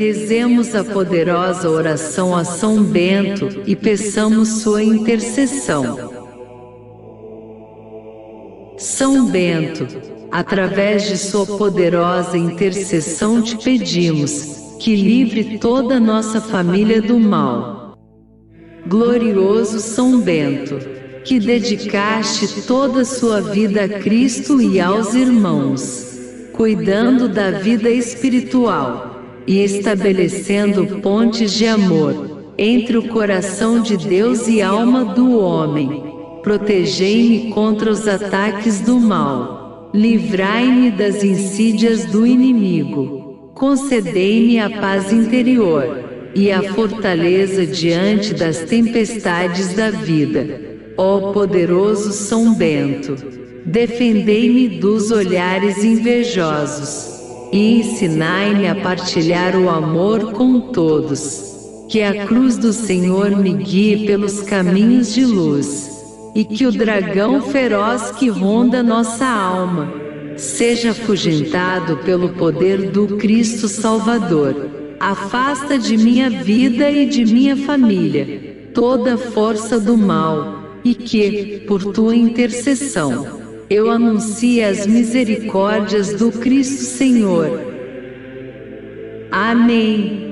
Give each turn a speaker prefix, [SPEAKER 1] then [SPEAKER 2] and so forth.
[SPEAKER 1] Rezemos a poderosa oração a São Bento e peçamos sua intercessão. São Bento, através de sua poderosa intercessão te pedimos que livre toda nossa família do mal. Glorioso São Bento, que dedicaste toda sua vida a Cristo e aos irmãos, cuidando da vida espiritual e estabelecendo pontes de amor entre o coração de Deus e alma do homem. Protegei-me contra os ataques do mal. Livrai-me das insídias do inimigo concedei-me a paz interior e a fortaleza diante das tempestades da vida. Ó poderoso São Bento, defendei-me dos olhares invejosos e ensinai-me a partilhar o amor com todos. Que a cruz do Senhor me guie pelos caminhos de luz e que o dragão feroz que ronda nossa alma seja afugentado pelo poder do Cristo Salvador. Afasta de minha vida e de minha família toda força do mal, e que, por tua intercessão, eu anuncie as misericórdias do Cristo Senhor. Amém.